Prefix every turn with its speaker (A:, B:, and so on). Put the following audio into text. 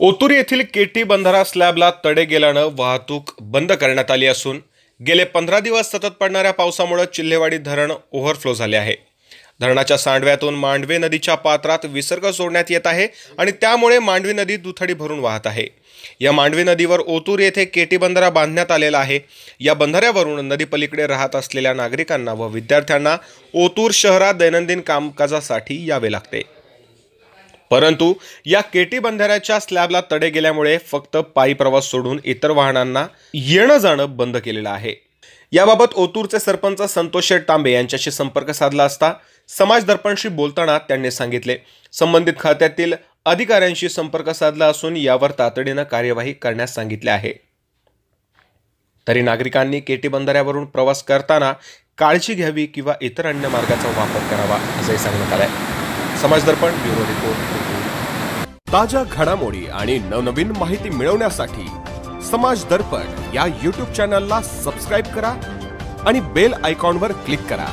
A: ओतूर येथील केटी बंधारा स्लॅबला तडे गेल्यानं वाहतूक बंद करण्यात आली असून गेले पंधरा दिवस सतत पडणाऱ्या पावसामुळे चिल्हेवाडी धरण ओव्हरफ्लो झाले आहे. धरणाच्या सांडव्यातून मांडवे नदीच्या पात्रात विसर्ग सोडण्यात येत आहे आणि त्यामुळे मांडवी नदी दुथडी भरून वाहत आहे. या मांडवी नदीवर ओतूर येथे केटी बंधारा बांधण्यात आलेला आहे. या बंधाऱ्यावरून नदीपलीकडे राहत असलेल्या नागरिकांना व विद्यार्थ्यांना ओतूर शहरात दैनंदिन कामकाजासाठी यावे लागते. परंतु या केटी बंधाऱ्याच्या स्लॅबला तडे गेल्यामुळे फक्त पायी प्रवास सोडून इतर वाहनांना येणं जाणं बंद केलेलं आहे. याबाबत ओतूरचे सरपंच संतोष शेठ तांबे यांच्याशी संपर्क साधला असता समाज दर्पणशी बोलताना त्यांनी सांगितले संबंधित खात्यातील अधिकाऱ्यांशी संपर्क साधला असून यावर तातडीनं कार्यवाही करण्यास सांगितले आहे. तरी नागरिकांनी केटी बंधाऱ्यावरून प्रवास करताना काळजी घ्यावी किंवा इतर अन्य मार्गाचा वापर करावा असंही सांगण्यात आलं आहे दर्पण ब्युरो रिपोर्ट
B: ताज्या घडामोडी आणि नवनवीन माहिती मिळवण्यासाठी समाज दर्पण या यूट्यूब चॅनलला सबस्क्राईब करा आणि बेल आयकॉनवर क्लिक करा.